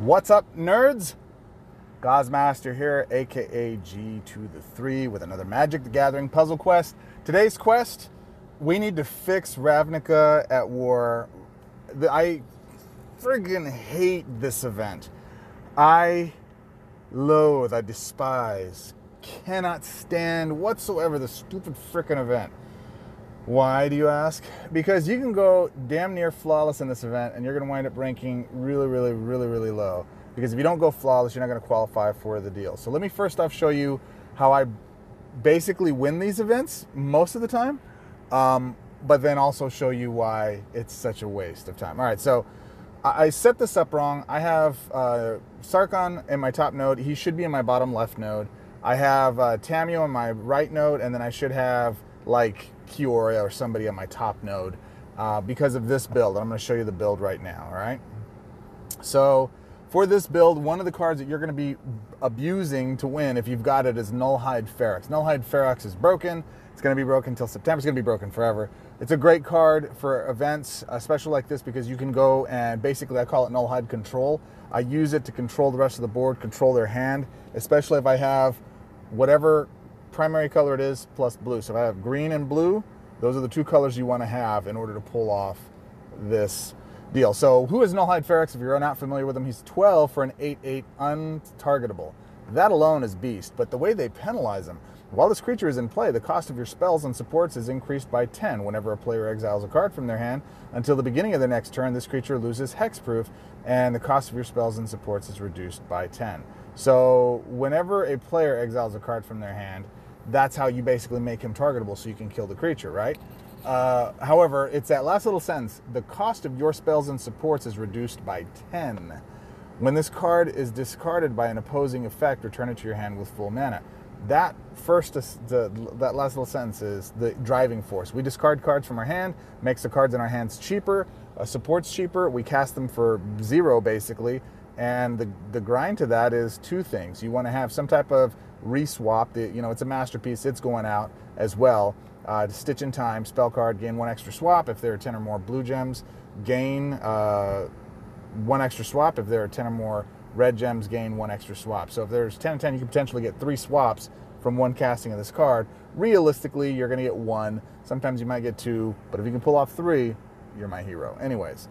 What's up, nerds? Gozmaster here, aka G to the 3, with another Magic the Gathering puzzle quest. Today's quest we need to fix Ravnica at war. I friggin' hate this event. I loathe, I despise, cannot stand whatsoever the stupid frickin' event. Why do you ask? Because you can go damn near flawless in this event and you're going to wind up ranking really, really, really, really low. Because if you don't go flawless, you're not going to qualify for the deal. So let me first off show you how I basically win these events most of the time, um, but then also show you why it's such a waste of time. All right, so I set this up wrong. I have uh, Sarkhan in my top node. He should be in my bottom left node. I have uh, Tamiyo in my right node, and then I should have like Kiora or somebody on my top node uh, because of this build. I'm going to show you the build right now, all right? So for this build, one of the cards that you're going to be abusing to win if you've got it is Nullhide Ferox. Nullhide Ferox is broken. It's going to be broken until September. It's going to be broken forever. It's a great card for events, especially like this, because you can go and basically, I call it Nullhide Control. I use it to control the rest of the board, control their hand, especially if I have whatever primary color it is plus blue. So if I have green and blue, those are the two colors you want to have in order to pull off this deal. So who is Nullhide Ferox? If you're not familiar with him, he's 12 for an 8-8 untargetable. That alone is beast, but the way they penalize him, while this creature is in play, the cost of your spells and supports is increased by 10 whenever a player exiles a card from their hand. Until the beginning of the next turn, this creature loses hexproof, and the cost of your spells and supports is reduced by 10. So whenever a player exiles a card from their hand, that's how you basically make him targetable so you can kill the creature, right? Uh, however, it's that last little sentence the cost of your spells and supports is reduced by 10. When this card is discarded by an opposing effect, return it to your hand with full mana. That first, the, that last little sentence is the driving force. We discard cards from our hand, makes the cards in our hands cheaper, uh, supports cheaper. We cast them for zero basically, and the the grind to that is two things. You want to have some type of reswap. The, you know, it's a masterpiece. It's going out as well. Uh, Stitch in Time, spell card, gain one extra swap if there are 10 or more blue gems. Gain uh, one extra swap if there are 10 or more red gems. Gain one extra swap. So if there's 10 and 10, you can potentially get three swaps from one casting of this card. Realistically, you're going to get one. Sometimes you might get two, but if you can pull off three, you're my hero. Anyways,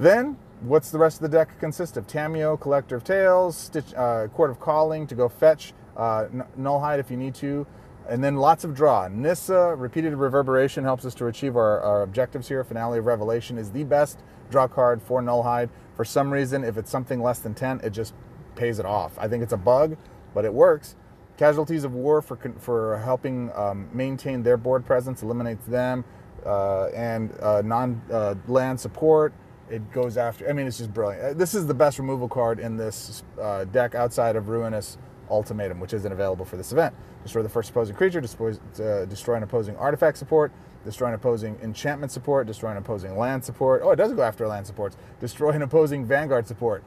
then what's the rest of the deck consist of? Tamiyo, Collector of Tales, Stitch, uh, Court of Calling to go fetch uh, Nullhide if you need to, and then lots of draw. Nissa, repeated reverberation helps us to achieve our, our, objectives here. Finale of Revelation is the best draw card for Nullhide. For some reason, if it's something less than 10, it just pays it off. I think it's a bug, but it works. Casualties of War for, for helping um, maintain their board presence, eliminates them, uh, and uh, non uh, land support. It goes after, I mean, it's just brilliant. This is the best removal card in this uh, deck outside of Ruinous Ultimatum, which isn't available for this event. Destroy the first opposing creature, destroy, uh, destroy an opposing artifact support, destroy an opposing enchantment support, destroy an opposing land support. Oh, it does go after land supports. Destroy an opposing vanguard support.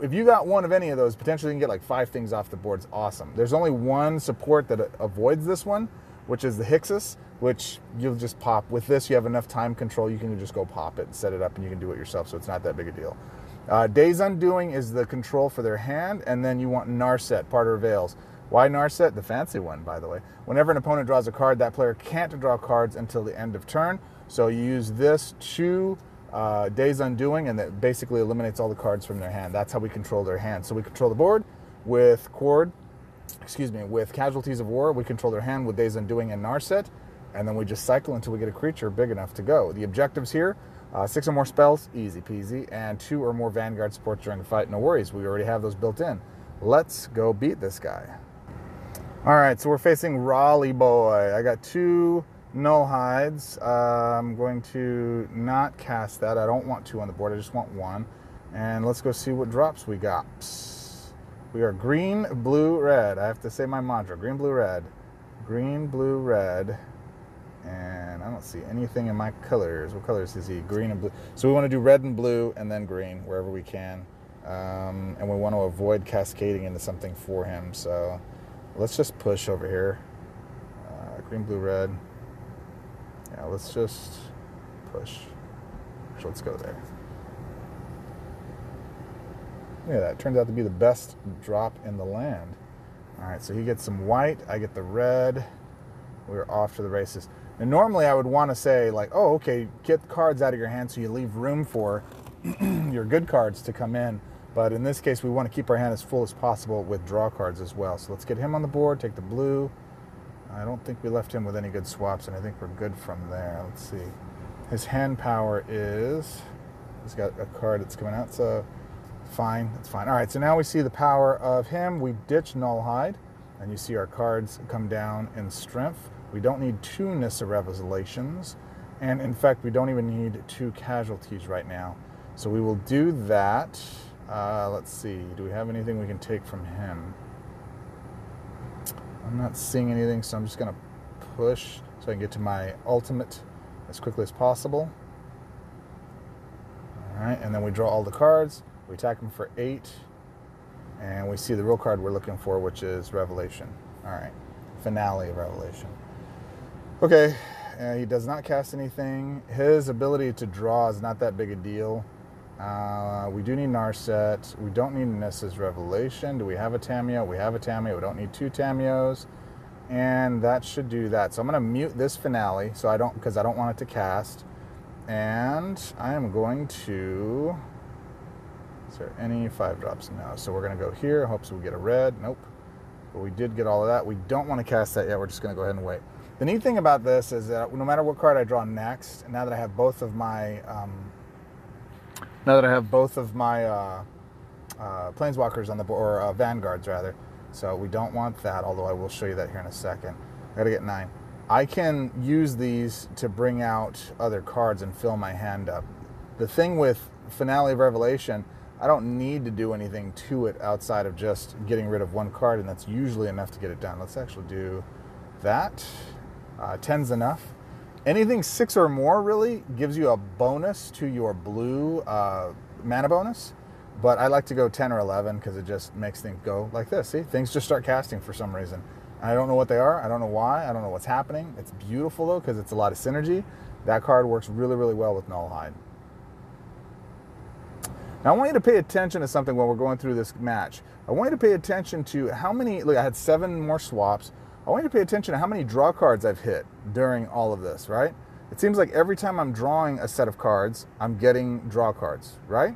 If you got one of any of those, potentially you can get like five things off the board. It's awesome. There's only one support that avoids this one, which is the Hixus, which you'll just pop. With this, you have enough time control. You can just go pop it and set it up, and you can do it yourself, so it's not that big a deal. Uh, Days Undoing is the control for their hand, and then you want Narset, Parter of Veils. Why Narset? The fancy one, by the way. Whenever an opponent draws a card, that player can't draw cards until the end of turn. So you use this to uh, Days Undoing, and that basically eliminates all the cards from their hand. That's how we control their hand. So we control the board with Cord, excuse me, with Casualties of War. We control their hand with Days Undoing and Narset, and then we just cycle until we get a creature big enough to go. The objectives here uh, six or more spells, easy peasy, and two or more Vanguard supports during the fight, no worries. We already have those built in. Let's go beat this guy. All right, so we're facing Raleigh Boy. I got two Nullhides. Uh, I'm going to not cast that. I don't want two on the board. I just want one. And let's go see what drops we got. We are green, blue, red. I have to say my mantra. Green, blue, red. Green, blue, red and I don't see anything in my colors. What colors is he? Green and blue. So we want to do red and blue and then green wherever we can. Um, and we want to avoid cascading into something for him. So let's just push over here. Uh, green, blue, red. Yeah, let's just push. So let's go there. Look at that. Turns out to be the best drop in the land. All right, so he gets some white. I get the red. We're off to the races. And normally I would want to say, like, oh, okay, get cards out of your hand so you leave room for your good cards to come in. But in this case, we want to keep our hand as full as possible with draw cards as well. So let's get him on the board, take the blue. I don't think we left him with any good swaps, and I think we're good from there. Let's see. His hand power is, he's got a card that's coming out, so fine, that's fine. All right, so now we see the power of him. We ditch Nullhide, and you see our cards come down in strength. We don't need two Nissa Revelations, and in fact, we don't even need two casualties right now. So we will do that. Uh, let's see, do we have anything we can take from him? I'm not seeing anything, so I'm just going to push so I can get to my ultimate as quickly as possible. All right, and then we draw all the cards. We attack them for eight, and we see the real card we're looking for, which is Revelation. All right, finale of Revelation. Okay, uh, he does not cast anything. His ability to draw is not that big a deal. Uh, we do need Narset. We don't need Nissa's Revelation. Do we have a Tamiyo? We have a Tamiyo. We don't need two Tamiyos. And that should do that. So I'm going to mute this finale so I don't because I don't want it to cast. And I am going to. Is there any five drops? No. So we're going to go here. Hopes we get a red. Nope. But we did get all of that. We don't want to cast that yet. We're just going to go ahead and wait. The neat thing about this is that no matter what card I draw next, now that I have both of my um, now that I have both of my uh, uh, planeswalkers on the board, or uh, vanguards rather. So we don't want that, although I will show you that here in a second. I gotta get nine. I can use these to bring out other cards and fill my hand up. The thing with Finale of Revelation, I don't need to do anything to it outside of just getting rid of one card, and that's usually enough to get it done. Let's actually do that. Uh, 10's enough. Anything six or more really gives you a bonus to your blue uh, mana bonus. But I like to go 10 or 11 because it just makes things go like this. See, things just start casting for some reason. I don't know what they are. I don't know why. I don't know what's happening. It's beautiful though because it's a lot of synergy. That card works really, really well with Nullhide. Now I want you to pay attention to something while we're going through this match. I want you to pay attention to how many, look, I had seven more swaps. I want you to pay attention to how many draw cards I've hit during all of this, right? It seems like every time I'm drawing a set of cards, I'm getting draw cards, right?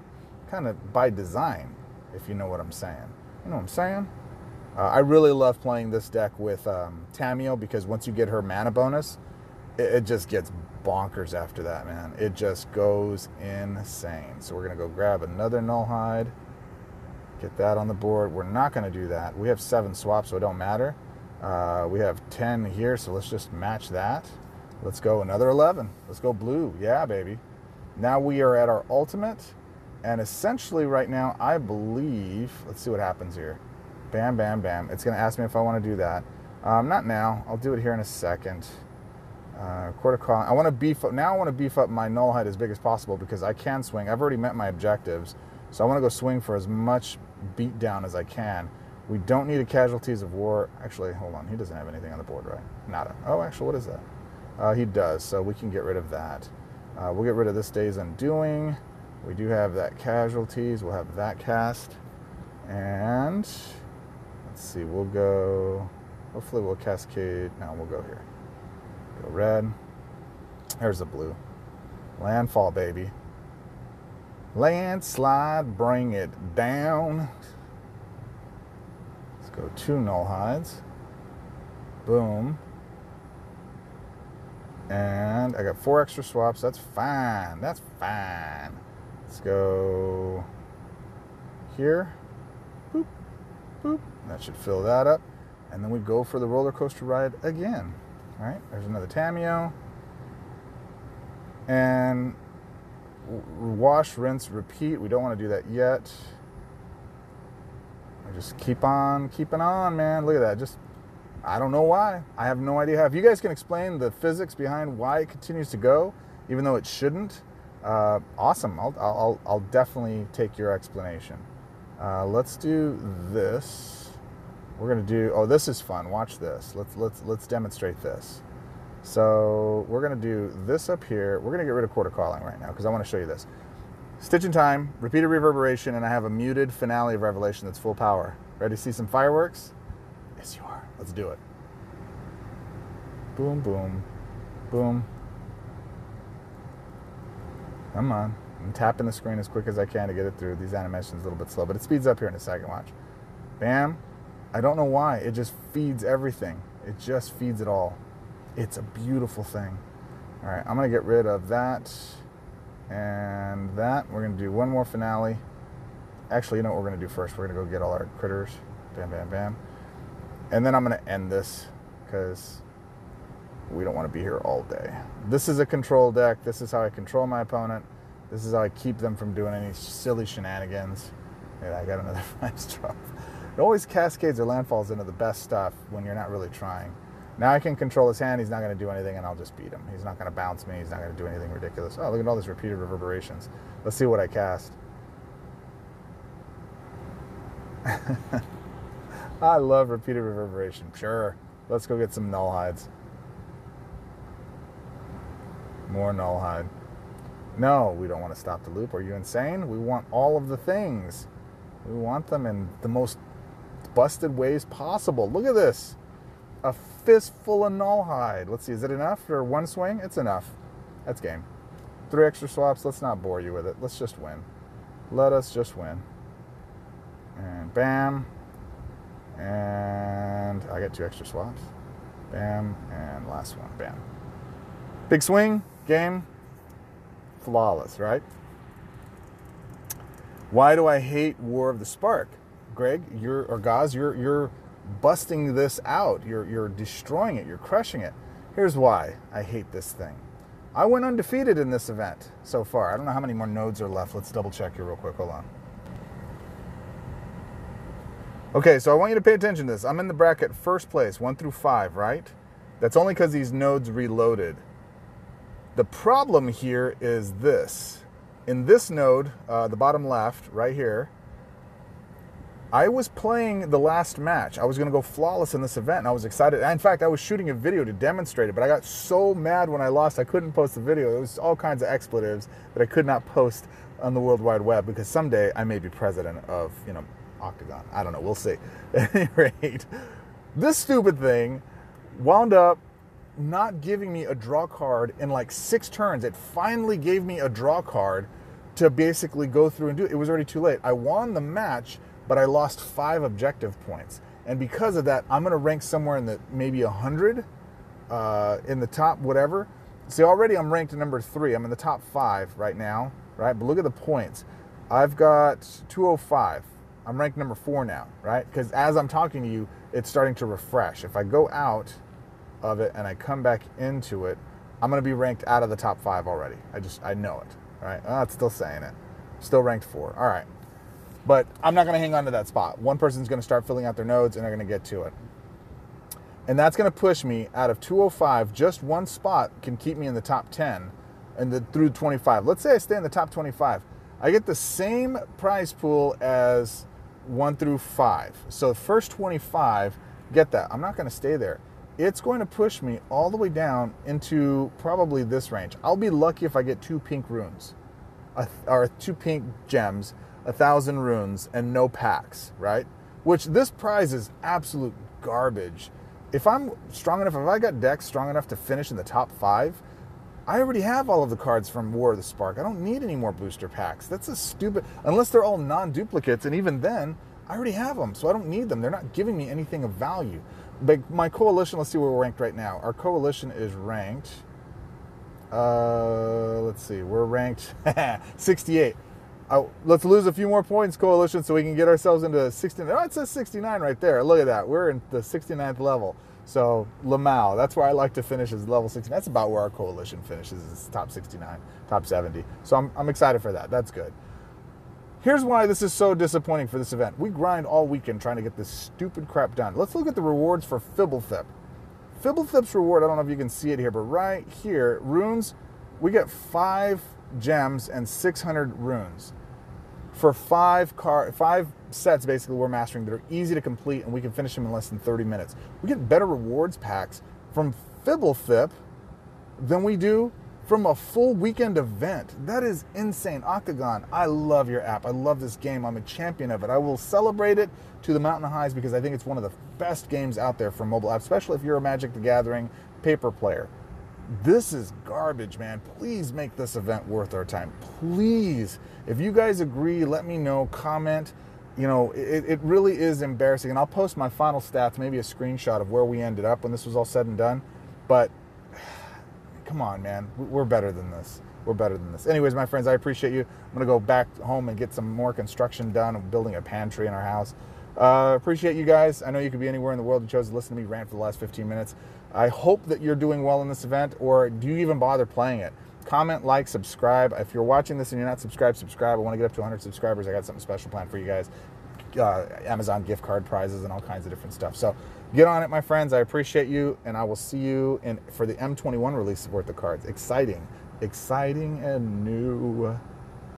Kind of by design, if you know what I'm saying. You know what I'm saying? Uh, I really love playing this deck with um, Tamiyo because once you get her mana bonus, it, it just gets bonkers after that, man. It just goes insane. So we're going to go grab another Nullhide, get that on the board. We're not going to do that. We have seven swaps, so it don't matter. Uh, we have 10 here, so let's just match that. Let's go another 11. Let's go blue. Yeah, baby. Now we are at our ultimate. And essentially right now, I believe, let's see what happens here. Bam, bam, bam. It's going to ask me if I want to do that. Um, not now. I'll do it here in a second. Uh, quarter call. I want to beef up. Now I want to beef up my Nullhide as big as possible because I can swing. I've already met my objectives. So I want to go swing for as much beat down as I can. We don't need a casualties of war. Actually, hold on. He doesn't have anything on the board, right? Nada. Oh, actually, what is that? Uh, he does, so we can get rid of that. Uh, we'll get rid of this day's undoing. We do have that casualties. We'll have that cast. And let's see, we'll go, hopefully we'll cascade. No, we'll go here. Go red. There's the blue. Landfall, baby. Landslide, bring it down Let's go two Nullhides. Boom. And I got four extra swaps. That's fine. That's fine. Let's go here. Boop, boop. That should fill that up. And then we go for the roller coaster ride again. All right, there's another Tamiyo. And wash, rinse, repeat. We don't want to do that yet just keep on keeping on, man. Look at that. Just, I don't know why. I have no idea how. If you guys can explain the physics behind why it continues to go, even though it shouldn't, uh, awesome. I'll, I'll, I'll definitely take your explanation. Uh, let's do this. We're gonna do. Oh, this is fun. Watch this. Let's let's let's demonstrate this. So we're gonna do this up here. We're gonna get rid of quarter calling right now because I want to show you this. Stitch in Time, repeated reverberation, and I have a muted finale of Revelation that's full power. Ready to see some fireworks? Yes, you are. Let's do it. Boom, boom, boom. Come on. I'm tapping the screen as quick as I can to get it through. These animations a little bit slow, but it speeds up here in a second. Watch. Bam. I don't know why. It just feeds everything. It just feeds it all. It's a beautiful thing. All right, I'm going to get rid of that and that. We're going to do one more finale. Actually, you know what we're going to do first? We're going to go get all our critters. Bam, bam, bam. And then I'm going to end this because we don't want to be here all day. This is a control deck. This is how I control my opponent. This is how I keep them from doing any silly shenanigans. Yeah, I got another five star. It always cascades or landfalls into the best stuff when you're not really trying. Now I can control his hand. He's not going to do anything, and I'll just beat him. He's not going to bounce me. He's not going to do anything ridiculous. Oh, look at all these repeated reverberations. Let's see what I cast. I love repeated reverberation. Sure. Let's go get some nullhides. More nullhide. No, we don't want to stop the loop. Are you insane? We want all of the things. We want them in the most busted ways possible. Look at this. A fistful of nullhide. Let's see, is it enough for one swing? It's enough. That's game. Three extra swaps. Let's not bore you with it. Let's just win. Let us just win. And bam. And I get two extra swaps. Bam. And last one. Bam. Big swing. Game. Flawless, right? Why do I hate War of the Spark? Greg, you're or Gaz, you're you're busting this out. You're you're destroying it. You're crushing it. Here's why I hate this thing. I went undefeated in this event so far. I don't know how many more nodes are left. Let's double check here real quick. Hold on. Okay, so I want you to pay attention to this. I'm in the bracket first place, one through five, right? That's only because these nodes reloaded. The problem here is this. In this node, uh, the bottom left, right here, I was playing the last match. I was going to go flawless in this event, and I was excited. In fact, I was shooting a video to demonstrate it, but I got so mad when I lost, I couldn't post the video. It was all kinds of expletives that I could not post on the World Wide Web because someday I may be president of, you know, Octagon. I don't know. We'll see. At any rate, this stupid thing wound up not giving me a draw card in like six turns. It finally gave me a draw card to basically go through and do it. It was already too late. I won the match, but I lost five objective points. And because of that, I'm going to rank somewhere in the maybe 100 uh, in the top whatever. See, already I'm ranked number three. I'm in the top five right now, right? But look at the points. I've got 205. I'm ranked number four now, right? Because as I'm talking to you, it's starting to refresh. If I go out of it and I come back into it, I'm going to be ranked out of the top five already. I just, I know it. Right. Oh, it's still saying it. Still ranked four. All right. But I'm not going to hang on to that spot. One person's going to start filling out their nodes and they're going to get to it. And that's going to push me out of 205. Just one spot can keep me in the top 10 and the, through 25. Let's say I stay in the top 25. I get the same prize pool as one through five. So the first 25, get that. I'm not going to stay there it's going to push me all the way down into probably this range. I'll be lucky if I get two pink runes, or two pink gems, a thousand runes, and no packs, right? Which this prize is absolute garbage. If I'm strong enough, if I got decks strong enough to finish in the top five, I already have all of the cards from War of the Spark. I don't need any more booster packs. That's a stupid, unless they're all non duplicates, and even then, I already have them, so I don't need them. They're not giving me anything of value. But my coalition, let's see where we're ranked right now. Our coalition is ranked. Uh, let's see, we're ranked 68. Uh, let's lose a few more points, coalition, so we can get ourselves into 69. Oh, it says 69 right there. Look at that. We're in the 69th level. So Lamau, that's where I like to finish is level 60. That's about where our coalition finishes is top 69, top 70. So I'm, I'm excited for that. That's good. Here's why this is so disappointing for this event. We grind all weekend trying to get this stupid crap done. Let's look at the rewards for Phblthp. Phblthp's reward, I don't know if you can see it here, but right here, runes, we get five gems and 600 runes for five car five sets basically we're mastering that are easy to complete and we can finish them in less than 30 minutes. We get better rewards packs from Phblthp than we do from a full weekend event. That is insane. Octagon, I love your app. I love this game. I'm a champion of it. I will celebrate it to the mountain highs because I think it's one of the best games out there for mobile apps, especially if you're a Magic the Gathering paper player. This is garbage, man. Please make this event worth our time. Please. If you guys agree, let me know. Comment. You know, it, it really is embarrassing. And I'll post my final stats, maybe a screenshot of where we ended up when this was all said and done. But come on, man. We're better than this. We're better than this. Anyways, my friends, I appreciate you. I'm going to go back home and get some more construction done building a pantry in our house. Uh, appreciate you guys. I know you could be anywhere in the world. You chose to listen to me rant for the last 15 minutes. I hope that you're doing well in this event, or do you even bother playing it? Comment, like, subscribe. If you're watching this and you're not subscribed, subscribe. I want to get up to 100 subscribers. I got something special planned for you guys. Uh, Amazon gift card prizes and all kinds of different stuff. So get on it, my friends. I appreciate you, and I will see you in for the M21 release of Worth the Cards. Exciting, exciting, and new.